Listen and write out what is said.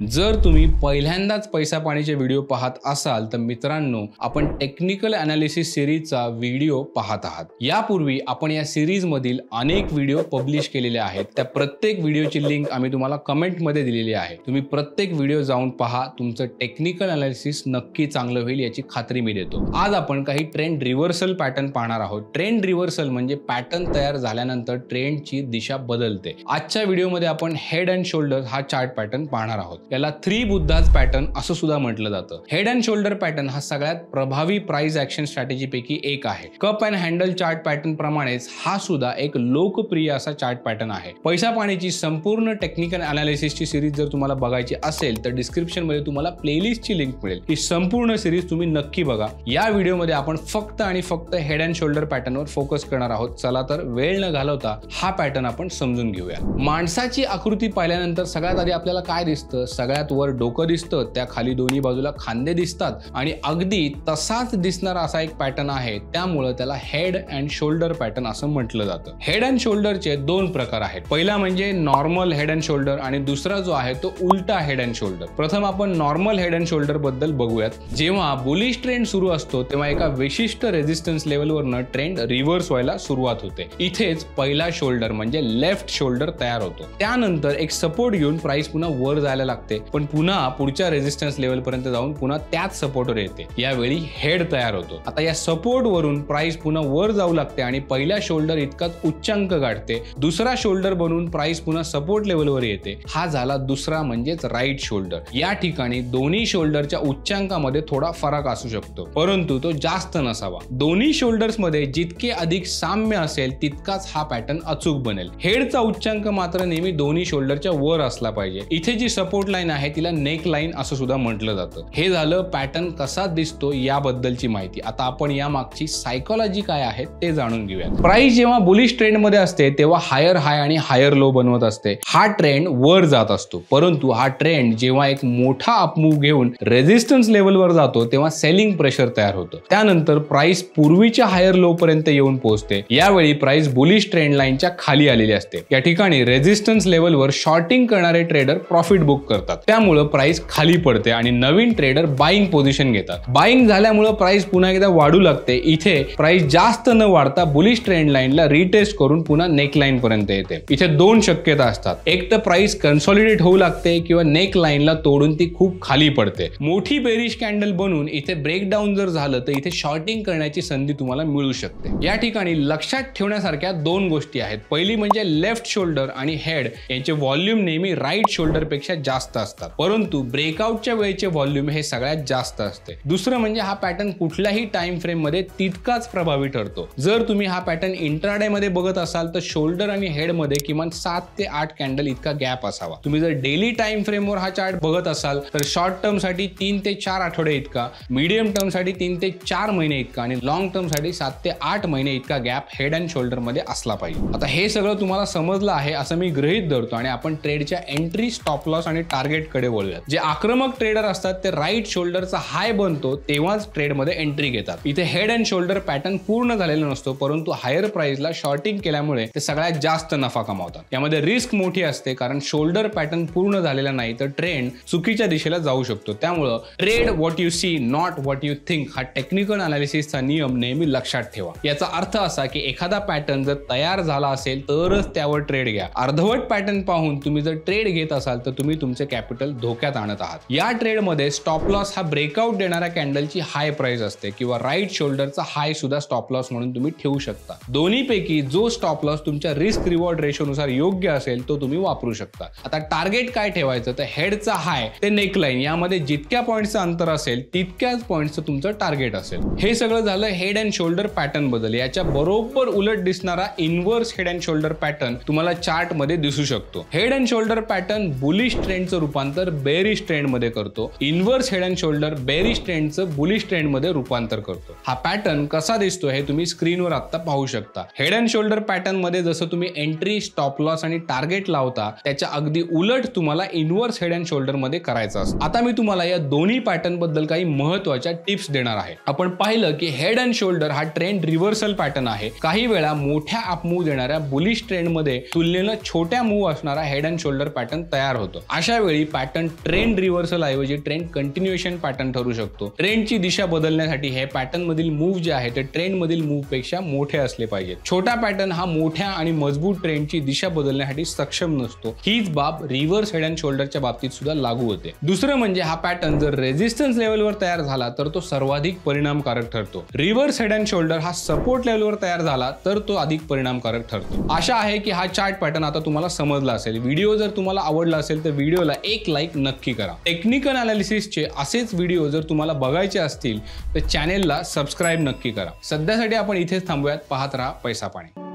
जर तुम्ही पहिल्यांदाच पैसा पाणीचे व्हिडिओ पाहत असाल तर मित्रांनो आपण टेक्निकल अनालिसिस सिरीजचा व्हिडिओ पाहत आहात. यापूर्वी आपण या सिरीजमधील अनेक व्हिडिओ पब्लिश केलेले आहेत. त्या प्रत्येक व्हिडिओची लिंक आम्ही तुम्हाला कमेंटमध्ये दिलेली आहे. तुम्ही प्रत्येक व्हिडिओ जाऊन पहा. तुमचं टेक्निकल अनालिसिस नक्की चांगलं होईल याची खात्री मी देतो. आज आपण काही ट्रेंड रिव्हर्सल पॅटर्न पाहणार आहोत. ट्रेंड रिव्हर्सल म्हणजे पॅटर्न तयार झाल्यानंतर ट्रेंडची दिशा बदलते. आजच्या व्हिडिओमध्ये आपण हेड अँड शोल्डर हा चार्ट पॅटर्न पाहणार आहोत. याला थ्री बुद्धाज पॅटर्न असं सुद्धा म्हटलं जातं. हेड अँड शोल्डर पॅटर्न हा सगळ्यात प्रभावी प्राइस ऍक्शन स्ट्रॅटेजी पैकी एक आहे. Cup and handle chart pattern प्रमाणेच हा सुद्धा एक लोकप्रिय असा चार्ट पॅटर्न आहे. पैसा पाण्याची संपूर्ण टेक्निकल अनालिसिसची सिरीज जर तुम्हाला बघायची असेल तर डिस्क्रिप्शनमध्ये तुम्हाला प्लेलिस्टची लिंक मिळेल. ही संपूर्ण सिरीज तुम्ही नक्की बघा. या व्हिडिओमध्ये आपण फक्त आणि फक्त हेड अँड शोल्डर पॅटर्नवर फोकस करणार आहोत. चला तर वेळ न घालवता हा पॅटर्न आपण समजून घेऊया. माणसाची आकृती पाहिल्यानंतर सगळ्यात आधी आपल्याला काय दिसतं? सगळ्यात वर डोकं दिसतं त्या खाली दोन्ही बाजूला खांदे दिसतात आणि अगदी तसाच दिसणारा असा एक पॅटर्न आहे. त्यामुळं त्याला हेड अँड शोल्डर पॅटर्न असं म्हटलं जातं. हेड अँड शोल्डरचे दोन प्रकार आहेत. पहिला म्हणजे नॉर्मल हेड अँड शोल्डर आणि दुसरा जो आहे तो उलटा हेड अँड शोल्डर प्रथम आपण नॉर्मल हेड अँड शोल्डरबद्दल बघूयात. जेव्हा बुलिश ट्रेंड सुरू असतो तेव्हा एका विशिष्ट रेझिस्टन्स लेवलवरनं ट्रेंड रिव्हर्स व्हायला सुरुवात होते. इथेच पहिला शोल्डर म्हणजे लेफ्ट शोल्डर तयार होतो. त्यानंतर एक सपोर्ट घेऊन प्राइस पुन्हा वर जायला लागतो. पण पुन्हा पुढच्या रेझिस्टन्स लेवल पर्यंत जाऊन पुन्हा त्याच सपोर्टवर येते. यावेळी हेड तयार होतो. आता या सपोर्ट वरून प्राइस पुन्हा वर जाऊ लागते आणि पहिल्या शोल्डर इतकाच उच्चांक गाठते. दुसरा शोल्डर बनून प्राइस पुन्हा सपोर्ट लेवलवर येते. हा झाला दुसरा म्हणजेच राईट शोल्डर या ठिकाणी दोन्ही शोल्डरच्या उच्चांकामध्ये थोडा फरक असू शकतो. परंतु तो जास्त नसावा. दोन्ही शोल्डर्समध्ये जितके अधिक साम्य असेल तितकाच हा पॅटर्न अचूक बनेल. हेडचा उच्चांक मात्र नेहमी दोन्ही शोल्डरच्या वर असला पाहिजे. इथे जी सपोर्ट नेकलाईन आहे तिला नेक लाईन असं सुद्धा म्हटलं जातं. हे झालं पॅटर्न कसा दिसतो याबद्दलची माहिती. आता आपण या मागची सायकोलॉजी काय आहे ते जाणून घेऊया प्राइस जेव्हा बुलिश ट्रेंडमध्ये असते तेव्हा हायर हाय आणि हायर लो बनवत असते. हा ट्रेंड वर जात असतो. परंतु हा ट्रेंड जेव्हा एक मोठा अपमूव घेऊन रेझिस्टन्स लेवलवर जातो तेव्हा सेलिंग प्रेशर तयार होतं. त्यानंतर प्राइस पूर्वीच्या हायर लो पर्यंत येऊन पोहोचते. यावेळी प्राइस बुलिश ट्रेंड लाईनच्या खाली आलेली असते. या ठिकाणी रेझिस्टन्स लेवलवर शॉर्टिंग करणारे ट्रेडर प्रॉफिट बुक करतात. त्यामुळं प्राइस खाली पडते आणि नवीन ट्रेडर बाईंग पोझिशन घेतात. बाईंग झाल्यामुळं प्राइस पुन्हा एकदा वाढू लागते. इथे प्राइस जास्त न वाढता बुलिश ट्रेंड लाईनला रिटेस्ट करून पुन्हा नेक लाईन पर्यंत येते. इथे दोन शक्यता असतात. एक तर प्राइस कन्सॉलिडेट होऊ लागते किंवा नेक लाईनला तोडून ती खूप खाली पडते. मोठी बेरिश कॅन्डल बनून इथे ब्रेकडाऊन जर झालं तर इथे शॉर्टिंग करण्याची संधी तुम्हाला मिळू शकते. या ठिकाणी लक्षात ठेवण्यासारख्या दोन गोष्टी आहेत. पहिली म्हणजे लेफ्ट शोल्डर आणि हेड यांचे व्हॉल्यूम नेहमी राईट शोल्डरपेक्षा जास्त असतात. परंतु ब्रेकआउटच्या वेळेचे व्हॉल्यूम हे सगळ्यात जास्त असते. दुसरं म्हणजे हा पॅटर्न कुठल्याही टाइम फ्रेममध्ये तितकाच प्रभावी ठरतो. जर तुम्ही हा पॅटर्न इंट्राडे मध्ये बघत असाल तर शोल्डर आणि हेडमध्ये किमान सात ते आठ कॅन्डल इतका गॅप असावा. तुम्ही जर डेली टाइम फ्रेमवर हा चार्ट बघत असाल तर शॉर्ट टर्मसाठी तीन ते चार आठवडे इतका मीडियम टर्मसाठी तीन ते चार महिने इतका आणि लॉंग टर्मसाठी सात ते आठ महिने इतका गॅप हेड अँड शोल्डरमध्ये असला पाहिजे. आता हे सगळं तुम्हाला समजलं आहे असं मी गृहित धरतो आणि आपण ट्रेडच्या एंट्री स्टॉप लॉस आणि टार्गेटकडे वळूयात जे आक्रमक ट्रेडर असतात ते राईट शोल्डरचा हाय बनतो तेव्हाच ट्रेडमध्ये एंट्री घेतात. इथे हेड अँड शोल्डर पॅटर्न पूर्ण झालेला नसतो परंतु हायर प्राइसला शॉर्टिंग केल्यामुळे ते सगळ्यात जास्त नफा कमावतात. यामध्ये रिस्क मोठी असते कारण शोल्डर पॅटर्न पूर्ण झालेला नाही तर ट्रेंड चुकीच्या दिशेला जाऊ शकतो. त्यामुळं trade what you see not what you think हा टेक्निकल अनालिसिसचा नियम नेहमी लक्षात ठेवा. याचा अर्थ असा की एखादा पॅटर्न जर तयार झाला असेल तरच त्यावर ट्रेड घ्या. अर्धवट पॅटर्न पाहून तुम्ही जर ट्रेड घेत असाल तर तुम्ही तुमचे कॅपिटल धोक्यात आणत आहात. या ट्रेडमध्ये स्टॉप लॉस हा ब्रेकआउट देणाऱ्या कॅन्डलची हाय प्राइस असते किंवा राईट शोल्डरचा हाय सुद्धा स्टॉप लॉस म्हणून तुम्ही ठेवू शकता. दोन्हीपैकी जो स्टॉप लॉस तुमच्या रिस्क रिवॉर्ड रेशोनुसार योग्य असेल तो तुम्ही वापरू शकता. आता टार्गेट काय ठेवायचं? तर हेडचा हाय ते नेकलाईन यामध्ये जितक्या पॉईंटचं अंतर असेल तितक्याच पॉईंटचं तुमचं टार्गेट असेल. हे सगळं झालं हेड अँड शोल्डर पॅटर्न बदल. याच्या बरोबर उलट दिसणारा inverse head and shoulder pattern तुम्हाला चार्टमध्ये दिसू शकतो. Head and shoulder pattern bullish ट्रेंडचं रूपांतर बेरिश ट्रेंडमध्ये करतो. Inverse head and shoulder bearish ट्रेंडचं bullish ट्रेंडमध्ये रूपांतर करतो. हा पॅटर्न कसा दिसतो हे तुम्ही स्क्रीनवर आता पाहू शकता. हेड अँड शोल्डर पॅटर्नमध्ये जसं तुम्ही एंट्री स्टॉप लॉस आणि टार्गेट लावता त्याच्या अगदी उलट तुम्हाला इनवर्स हेड अँड शोल्डरमध्ये करायचं असतं. आता मी तुम्हाला या दोन्ही पॅटर्नबद्दल काही महत्त्वाच्या टिप्स देणार आहे. आपण पाहिलं की हेड अँड शोल्डर हा ट्रेंड रिव्हर्सल पॅटर्न आहे. काही वेळा मोठ्या अपमूव्ह देणाऱ्या बुलिश ट्रेंडमध्ये तुलनेनं छोट्या मूव असणारा हेड अँड शोल्डर पॅटर्न तयार होतो. अशा वेळी पॅटर्न ट्रेंड रिव्हर्सल ऐवजी ट्रेंड कंटिन्युएशन पॅटर्न ठरू शकतो. ट्रेंडची दिशा बदलण्यासाठी हे पॅटर्न मधील मूव्ह जे आहे ते ट्रेंड मधील मूव्हपेक्षा मोठे असले पाहिजेत. छोटा पॅटर्न हा मोठ्या आणि मजबूत ट्रेंडची दिशा बदलण्यासाठी सक्षम नसतो. हीच बाब रिव्हर्स हेड अँड शोल्डरच्या बाबतीत सुद्धा लागू होते. दुसरं म्हणजे हा पॅटर्न जर रेझिस्टन्स लेवलवर तयार झाला तर तो सर्वाधिक परिणामकारक ठरतो. रिव्हर्स हेड अँड शोल्डर हा सपोर्ट लेवलवर तयार झाला तर तो अधिक परिणामकारक ठरतो. आशा आहे की हा चार्ट पॅटर्न आता तुम्हाला समजला असेल. व्हिडिओ जर तुम्हाला आवडला असेल तर व्हिडिओला एक लाईक नक्की करा. टेक्निकल अनालिसिसचे असेच व्हिडिओ जर तुम्हाला बघायचे असतील तर चॅनेलला सबस्क्राईब नक्की करा. सध्यासाठी आपण इथेच थांबूयात. पाहत राहा पैसा पाणी.